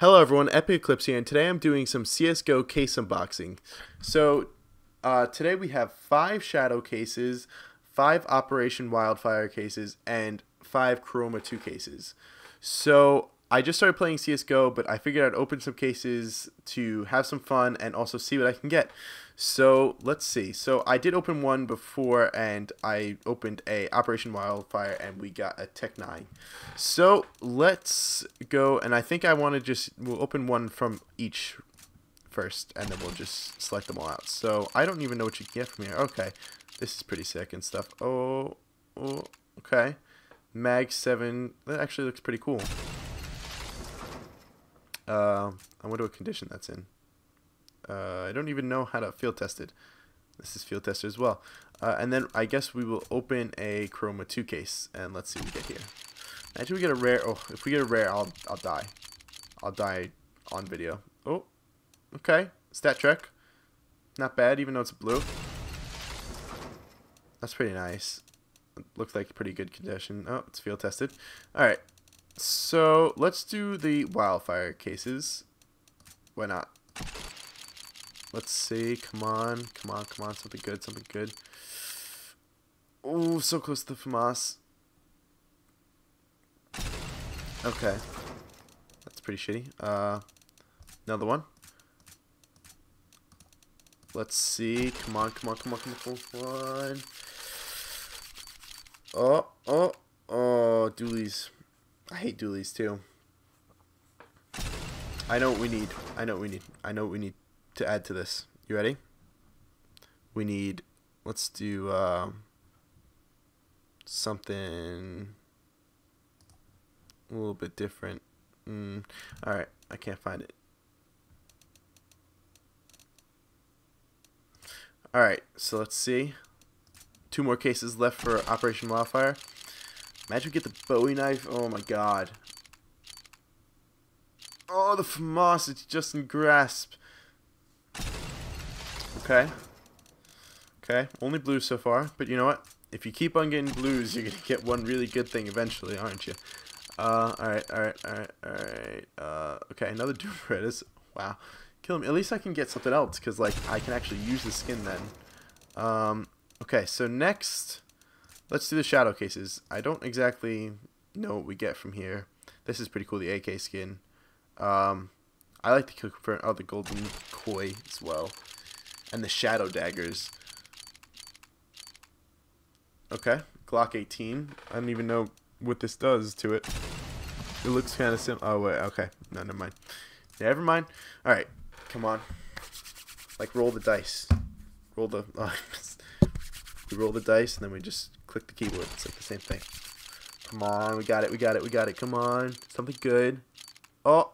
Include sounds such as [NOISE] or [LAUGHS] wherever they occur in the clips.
Hello everyone, Epic Eclipse here, and today I'm doing some CSGO case unboxing. So, uh, today we have five Shadow cases, five Operation Wildfire cases, and five Chroma 2 cases. So, I just started playing CSGO, but I figured I'd open some cases to have some fun and also see what I can get. So let's see. So I did open one before, and I opened a Operation Wildfire, and we got a Tec-9. So let's go, and I think I want to just, we'll open one from each first, and then we'll just select them all out. So I don't even know what you get from here. Okay, this is pretty sick and stuff. Oh, oh okay. Mag 7, that actually looks pretty cool. Uh, I wonder what condition that's in. Uh, I don't even know how to field test it. This is field tested as well. Uh, and then I guess we will open a Chroma 2 case and let's see what we get here. Imagine we get a rare. Oh, if we get a rare, I'll I'll die. I'll die on video. Oh, okay. StatTrak. Not bad, even though it's blue. That's pretty nice. looks like pretty good condition. Oh, it's field tested. All right. So let's do the wildfire cases. Why not? Let's see. Come on. Come on. Come on. Something good. Something good. Oh, so close to the FAMAS. Okay. That's pretty shitty. Uh, another one. Let's see. Come on. Come on. Come on. Come on. Come on. Oh. Oh. Oh. Dualies. I hate dualies too. I know what we need. I know what we need. I know what we need to add to this. You ready? We need, let's do uh, something a little bit different. Mm, Alright, I can't find it. Alright, so let's see. Two more cases left for Operation Wildfire. Imagine we get the Bowie knife. Oh my god. Oh, the FAMAS, it's just in grasp. Okay. Okay, only blues so far, but you know what? If you keep on getting blues, you're gonna get one really good thing eventually, aren't you? Uh, alright, alright, alright, alright. Uh, okay, another [LAUGHS] Doom Predators. Wow. Kill him. At least I can get something else, because, like, I can actually use the skin then. Um, okay, so next, let's do the shadow cases. I don't exactly know what we get from here. This is pretty cool, the AK skin. Um, I like the for oh, the golden koi as well and the shadow daggers. Okay, Glock 18. I don't even know what this does to it. It looks kind of sim. Oh wait, okay, no, never mind. Never mind. All right, come on. Like roll the dice. Roll the. [LAUGHS] We roll the dice and then we just click the keyboard. It's like the same thing. Come on, we got it, we got it, we got it. Come on, something good. Oh,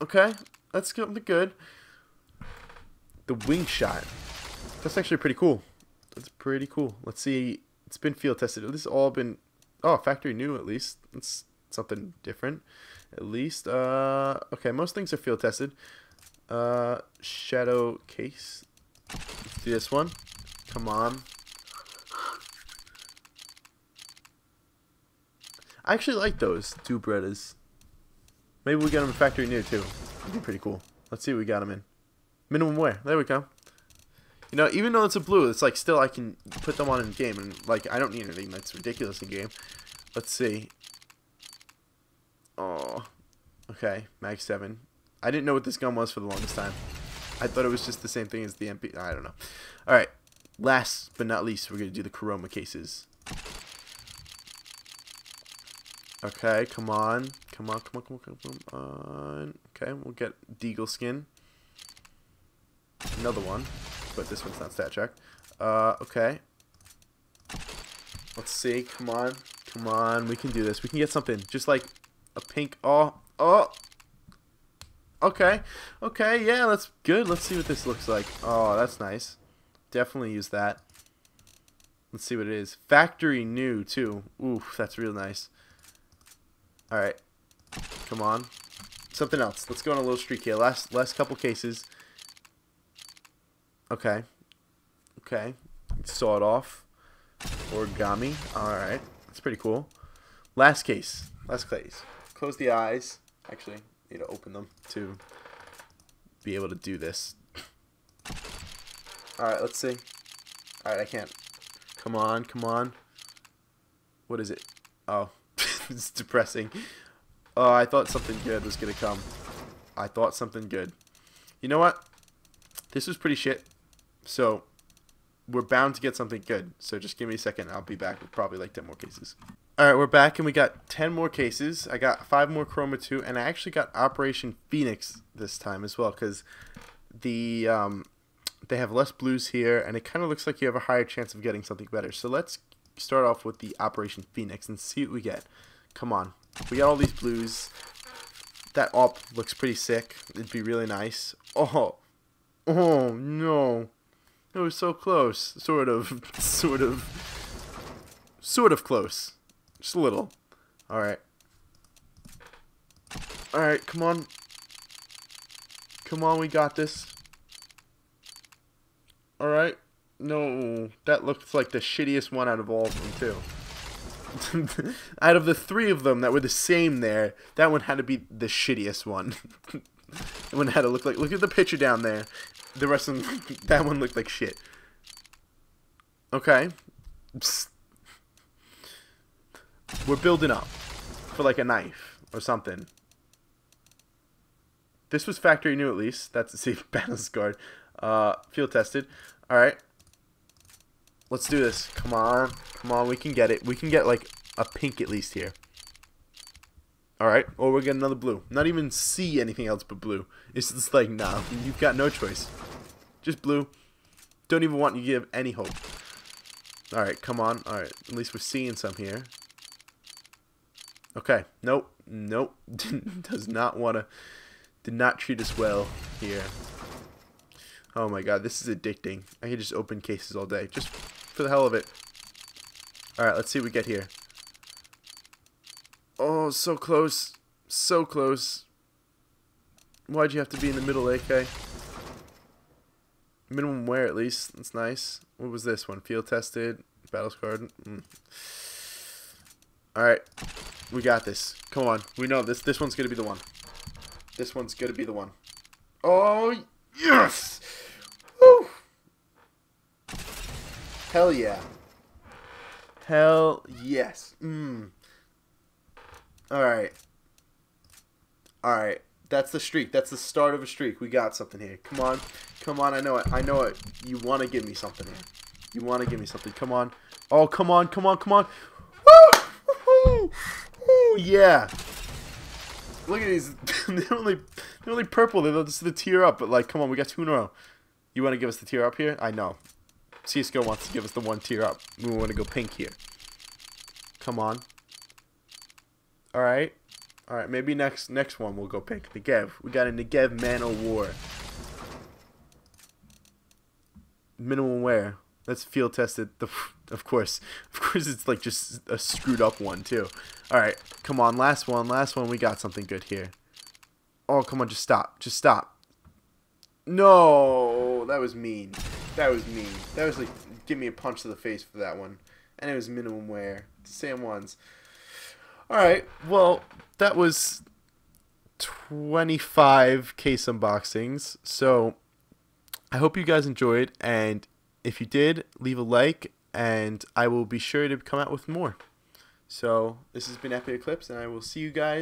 okay, that's something good the Wingshot. That's actually pretty cool. That's pretty cool. Let's see. It's been field tested. This has all been oh factory new at least. It's something different. At least. Uh, okay, most things are field tested. Uh, shadow case. Let's do this one. Come on. I actually like those two Berettas. Maybe we get them in factory new too. That'd be pretty cool. Let's see what we got them in. Minimum wear. There we go. You know, even though it's a blue, it's like still I can put them on in game, and like I don't need anything that's ridiculous in game. Let's see. Oh, okay, Mag Seven. I didn't know what this gun was for the longest time. I thought it was just the same thing as the MP. I don't know. All right, last but not least, we're gonna do the Chroma cases. Okay, come on, come on, come on, come on, come on. Okay, we'll get Deagle skin another one, but this one's not StatTrak. Uh, okay. Let's see. Come on. Come on. We can do this. We can get something. Just like a pink. Oh. Oh. Okay. Okay. Yeah, that's good. Let's see what this looks like. Oh, that's nice. Definitely use that. Let's see what it is. Factory new, too. Oof, that's real nice. Alright. Come on. Something else. Let's go on a little streak here. Last, last couple cases. Okay. Okay. Sawed-Off. Origami. Alright. That's pretty cool. Last case. Last case. Close the eyes. Actually, need to open them to be able to do this. Alright, let's see. Alright, I can't. Come on, come on. What is it? Oh, [LAUGHS] it's depressing. Oh, I thought something good was going to come. I thought something good. You know what? This was pretty shit. So, we're bound to get something good. So just give me a second. I'll be back with probably like 10 more cases. Alright, we're back and we got 10 more cases. I got 5 more Chroma 2 and I actually got Operation Phoenix this time as well because the um, they have less blues here and it kind of looks like you have a higher chance of getting something better. So let's start off with the Operation Phoenix and see what we get. Come on. We got all these blues. That op looks pretty sick. It'd be really nice. Oh. Oh, no. It was so close. Sort of. [LAUGHS] Sort of. Sort of close. Just a little. Alright. Alright, come on. Come on, we got this. Alright. No, that looks like the shittiest one out of all of them, too. [LAUGHS] out of the three of them that were the same there, that one had to be the shittiest one. [LAUGHS] that one had to look like... Look at the picture down there. The rest of them... [LAUGHS] That one looked like shit. Okay. Psst. We're building up. For like a knife. Or something. This was factory new at least. That's a safe battle scarred. Uh, field tested. Alright. Let's do this. Come on. Come on, we can get it. We can get, like, a pink at least here. Alright. Or we'll get another blue. Not even see anything else but blue. It's just like, nah, you've got no choice. Just blue. Don't even want you to give any hope. Alright, come on. Alright, at least we're seeing some here. Okay. Nope. Nope. [LAUGHS] Does not want to... Did not treat us well here. Oh my god, this is addicting. I can just open cases all day. Just for the hell of it. Alright, let's see what we get here. Oh, so close. So close. Why'd you have to be in the middle, AK? Minimum wear, at least. That's nice. What was this one? Field tested. Battle scarred. Mm. Alright. We got this. Come on. We know this. This one's going to be the one. This one's going to be the one. Oh, yes! Woo! Hell yeah. Hell yes. Mmm. Alright. Alright. That's the streak. That's the start of a streak. We got something here. Come on. Come on. I know it. I know it. You want to give me something here. You want to give me something. Come on. Oh, come on. Come on. Come on. Woo! Woo! Yeah. Look at these. [LAUGHS] they're only they're only purple. They're just the tier up. But like, come on, we got two in a row. You want to give us the tier up here? I know. CS:GO wants to give us the one tier up. We want to go pink here. Come on. All right. All right. Maybe next next one we'll go pink. Negev. We got a Negev Man of War. Minimum wear. That's field tested. The, of course. [LAUGHS] Of course it's like just a screwed up one too. Alright, come on, last one, last one. We got something good here. Oh, come on, just stop. Just stop. No, that was mean. That was mean. That was like, give me a punch to the face for that one. And it was minimum wear. Same ones. Alright, well, that was 25 case unboxings. So, I hope you guys enjoyed. And if you did, leave a like. And I will be sure to come out with more. So, this has been Epic Eclipse. And I will see you guys.